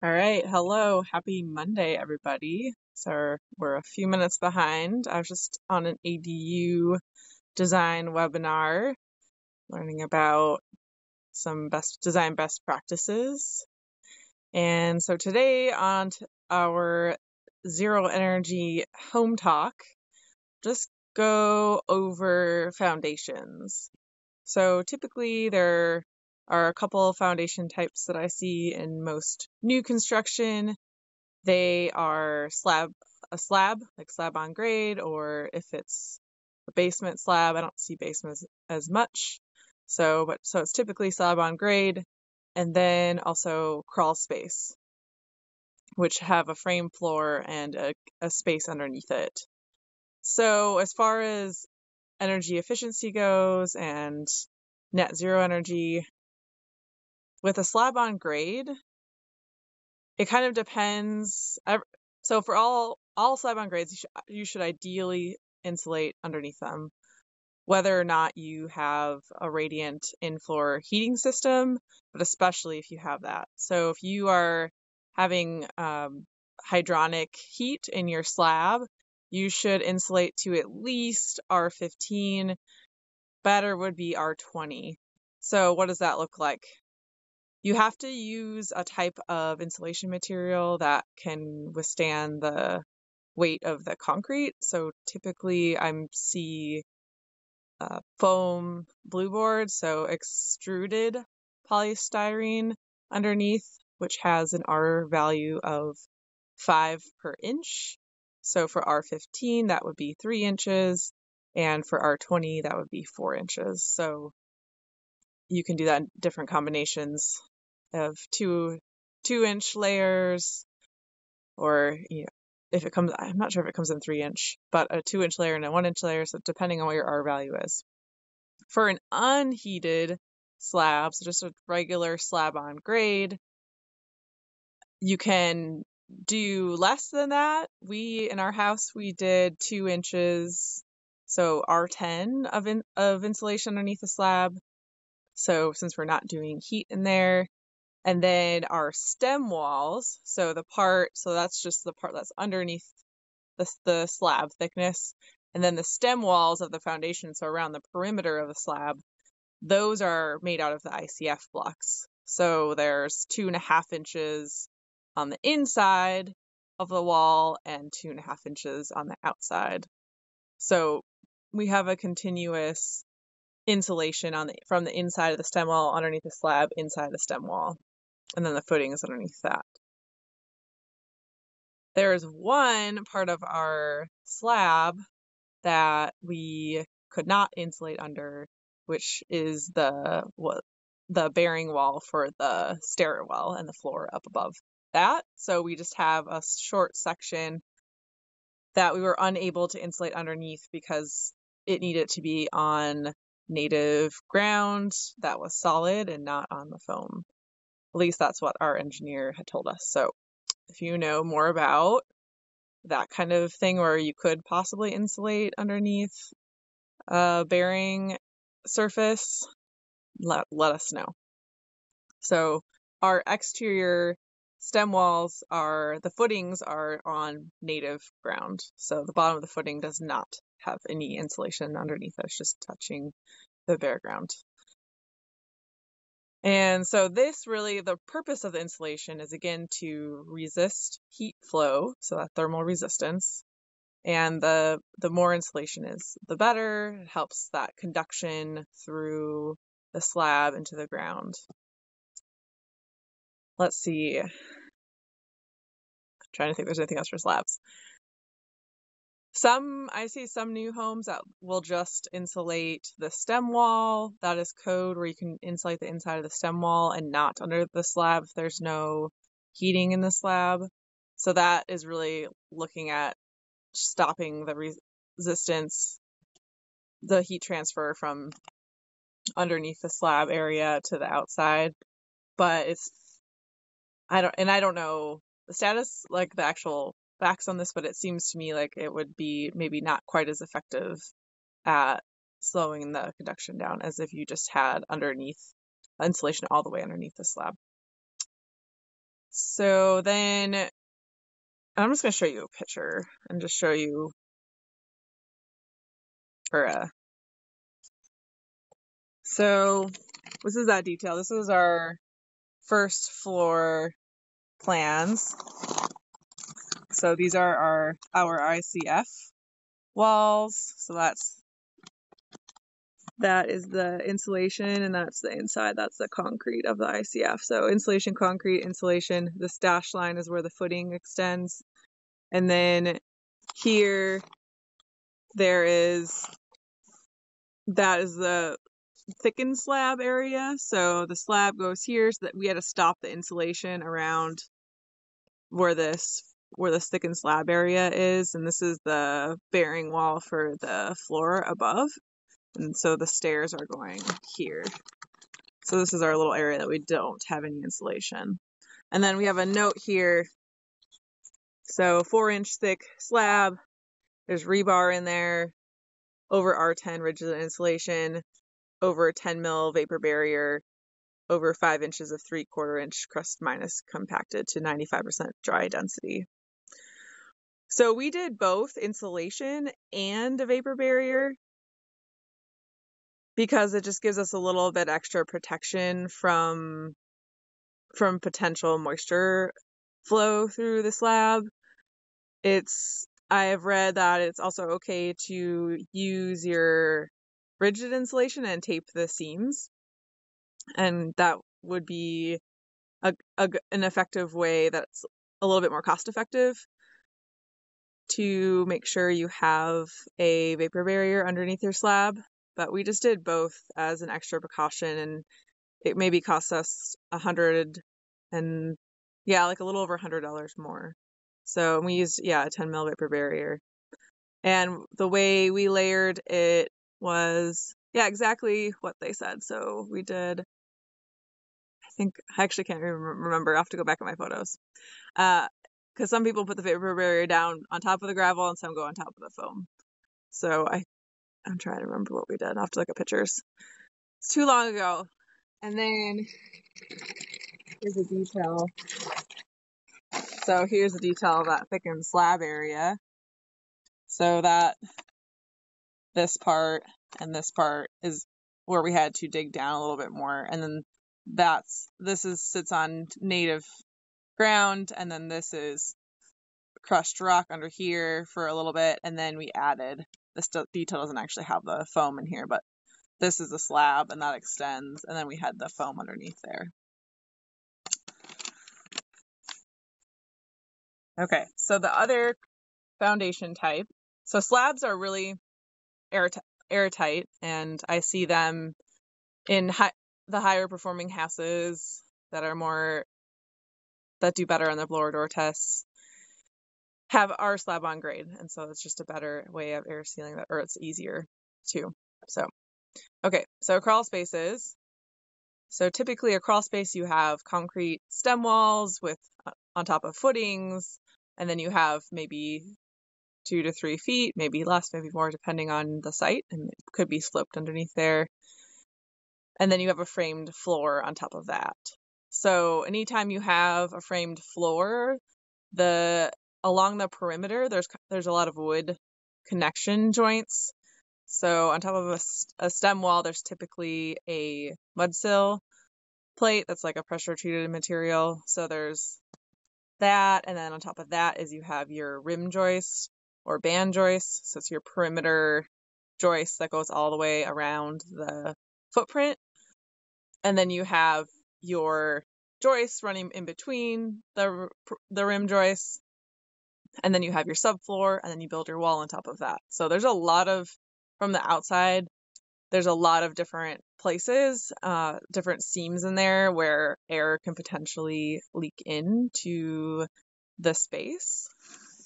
All right, hello, happy Monday, everybody. So we're a few minutes behind. I was just on an ADU design webinar learning about some best design best practices. And so today on our zero energy home talk, just go over foundations. So typically there are a couple of foundation types that I see in most new construction. They are slab, a slab, like slab on grade, or if it's a basement slab, I don't see basements as much. So, but, so it's typically slab on grade, and then also crawl space, which have a frame floor and a, a space underneath it. So as far as energy efficiency goes and net zero energy, with a slab on grade, it kind of depends. So for all all slab on grades, you should, you should ideally insulate underneath them, whether or not you have a radiant in-floor heating system, but especially if you have that. So if you are having um, hydronic heat in your slab, you should insulate to at least R15. Better would be R20. So what does that look like? You have to use a type of insulation material that can withstand the weight of the concrete. So typically I see uh, foam blue board, so extruded polystyrene underneath, which has an R value of 5 per inch. So for R15, that would be 3 inches, and for R20, that would be 4 inches. So you can do that in different combinations of two two inch layers or you know if it comes i'm not sure if it comes in three inch but a two inch layer and a one inch layer so depending on what your r value is. For an unheated slab so just a regular slab on grade you can do less than that. We in our house we did two inches so r10 of in, of insulation underneath the slab so since we're not doing heat in there and then our stem walls, so the part, so that's just the part that's underneath the, the slab thickness. And then the stem walls of the foundation, so around the perimeter of the slab, those are made out of the ICF blocks. So there's two and a half inches on the inside of the wall and two and a half inches on the outside. So we have a continuous insulation on the from the inside of the stem wall underneath the slab inside the stem wall and then the footing is underneath that. There is one part of our slab that we could not insulate under, which is the what the bearing wall for the stairwell and the floor up above that. So we just have a short section that we were unable to insulate underneath because it needed to be on native ground that was solid and not on the foam. At least that's what our engineer had told us. So if you know more about that kind of thing where you could possibly insulate underneath a bearing surface, let, let us know. So our exterior stem walls are, the footings are on native ground. So the bottom of the footing does not have any insulation underneath. It's just touching the bare ground. And so this really, the purpose of the insulation is again to resist heat flow, so that thermal resistance. And the, the more insulation is, the better. It helps that conduction through the slab into the ground. Let's see. I'm trying to think there's anything else for slabs. Some, I see some new homes that will just insulate the stem wall. That is code where you can insulate the inside of the stem wall and not under the slab if there's no heating in the slab. So that is really looking at stopping the resistance, the heat transfer from underneath the slab area to the outside. But it's, I don't, and I don't know the status, like the actual facts on this, but it seems to me like it would be maybe not quite as effective at slowing the conduction down as if you just had underneath insulation all the way underneath the slab. So then I'm just going to show you a picture and just show you or a uh, so this is that detail. This is our first floor plans. So these are our our ICF walls. So that's that is the insulation and that's the inside. That's the concrete of the ICF. So insulation, concrete, insulation. This dash line is where the footing extends. And then here there is that is the thickened slab area. So the slab goes here so that we had to stop the insulation around where this where the thickened slab area is. And this is the bearing wall for the floor above. And so the stairs are going here. So this is our little area that we don't have any insulation. And then we have a note here. So four inch thick slab. There's rebar in there over R10 rigid insulation, over 10 mil vapor barrier, over 5 inches of 3 quarter inch crust minus compacted to 95% dry density. So we did both insulation and a vapor barrier because it just gives us a little bit extra protection from from potential moisture flow through the slab. It's I have read that it's also okay to use your rigid insulation and tape the seams. And that would be a, a, an effective way that's a little bit more cost effective to make sure you have a vapor barrier underneath your slab. But we just did both as an extra precaution and it maybe cost us a hundred and yeah, like a little over a hundred dollars more. So we used, yeah, a 10 mil vapor barrier. And the way we layered it was, yeah, exactly what they said. So we did, I think, I actually can't remember. I have to go back at my photos. Uh, because some people put the vapor barrier down on top of the gravel and some go on top of the foam. So I, I'm trying to remember what we did. I have to look at pictures. It's too long ago. And then here's a detail. So here's a detail of that thickened slab area. So that this part and this part is where we had to dig down a little bit more. And then that's, this is, sits on native ground. And then this is crushed rock under here for a little bit. And then we added, this detail doesn't actually have the foam in here, but this is a slab and that extends. And then we had the foam underneath there. Okay, so the other foundation type, so slabs are really airtight, airtight and I see them in the higher performing houses that are more that do better on the blower door tests have our slab on grade and so it's just a better way of air sealing that or it's easier too so okay so crawl spaces so typically a crawl space you have concrete stem walls with uh, on top of footings and then you have maybe two to three feet, maybe less, maybe more, depending on the site, and it could be sloped underneath there. And then you have a framed floor on top of that. So anytime you have a framed floor, the along the perimeter, there's there's a lot of wood connection joints. So on top of a, a stem wall, there's typically a mud sill plate that's like a pressure treated material. So there's that, and then on top of that is you have your rim joist or band joist. So it's your perimeter joist that goes all the way around the footprint. And then you have your joists running in between the the rim joists. And then you have your subfloor and then you build your wall on top of that. So there's a lot of from the outside there's a lot of different places, uh, different seams in there where air can potentially leak into the space.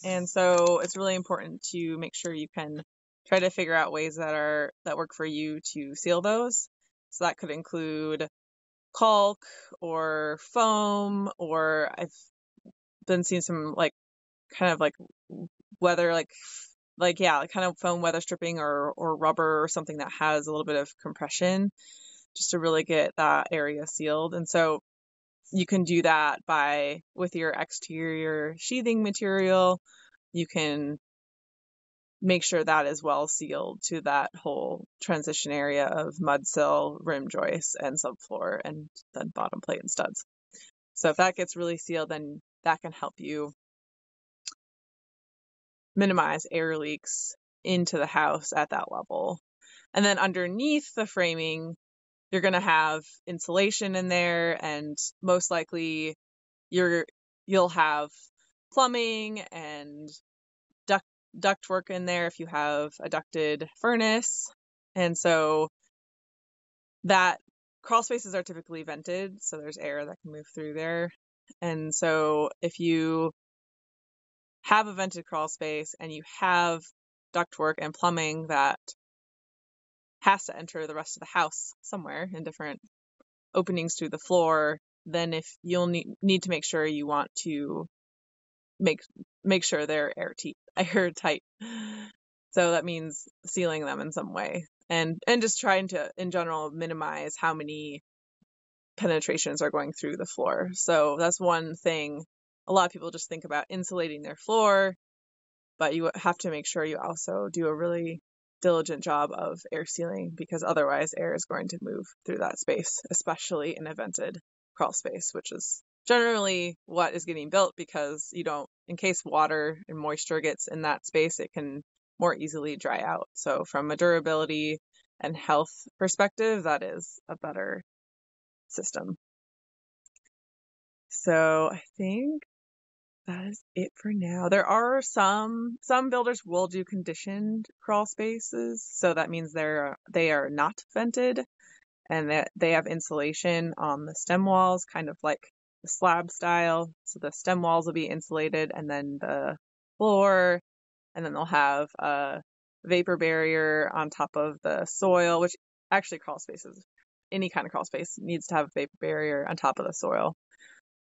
And so it's really important to make sure you can try to figure out ways that are that work for you to seal those. So that could include caulk or foam or I've been seeing some like kind of like weather like like yeah, like kind of foam weather stripping or or rubber or something that has a little bit of compression just to really get that area sealed. And so you can do that by with your exterior sheathing material. You can make sure that is well sealed to that whole transition area of mud sill, rim joist, and subfloor, and then bottom plate and studs. So if that gets really sealed, then that can help you minimize air leaks into the house at that level. And then underneath the framing, you're going to have insulation in there and most likely you're you'll have plumbing and duct duct work in there if you have a ducted furnace. And so that crawl spaces are typically vented, so there's air that can move through there. And so if you have a vented crawl space and you have ductwork and plumbing that has to enter the rest of the house somewhere in different openings through the floor, then if you'll need need to make sure you want to make make sure they're airtight airtight. So that means sealing them in some way and and just trying to in general minimize how many penetrations are going through the floor. So that's one thing a lot of people just think about insulating their floor, but you have to make sure you also do a really diligent job of air sealing because otherwise air is going to move through that space, especially in a vented crawl space, which is generally what is getting built because you don't, in case water and moisture gets in that space, it can more easily dry out. So from a durability and health perspective, that is a better system. So I think that is it for now. There are some some builders will do conditioned crawl spaces, so that means they're they are not vented and that they have insulation on the stem walls, kind of like the slab style. So the stem walls will be insulated and then the floor and then they'll have a vapor barrier on top of the soil, which actually crawl spaces any kind of crawl space needs to have a vapor barrier on top of the soil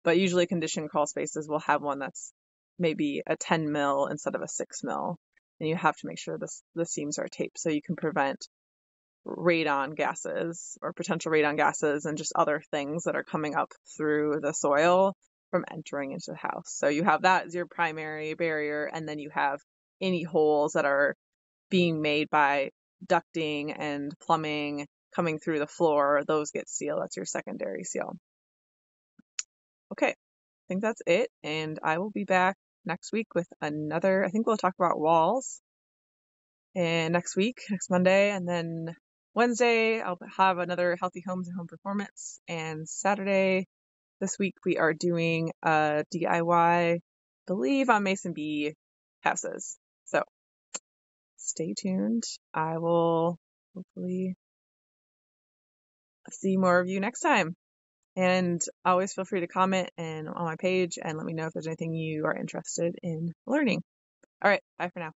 but usually conditioned crawl spaces will have one that's maybe a 10 mil instead of a 6 mil. And you have to make sure this, the seams are taped so you can prevent radon gases or potential radon gases and just other things that are coming up through the soil from entering into the house. So you have that as your primary barrier, and then you have any holes that are being made by ducting and plumbing coming through the floor, those get sealed. That's your secondary seal. Okay, I think that's it. And I will be back next week with another, I think we'll talk about walls. And next week, next Monday, and then Wednesday, I'll have another Healthy Homes and Home Performance. And Saturday, this week, we are doing a DIY, I believe, on Mason Bee houses. So stay tuned. I will hopefully see more of you next time. And always feel free to comment and on my page and let me know if there's anything you are interested in learning. All right, bye for now.